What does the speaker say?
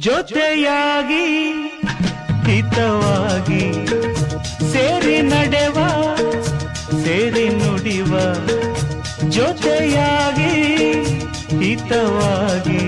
ಜೊತೆಯಾಗಿ ಹಿತವಾಗಿ ಸೇರಿ ನಡೆವ ಸೇರಿ ನುಡಿವ ಜೊತೆಯಾಗಿ ಹಿತವಾಗಿ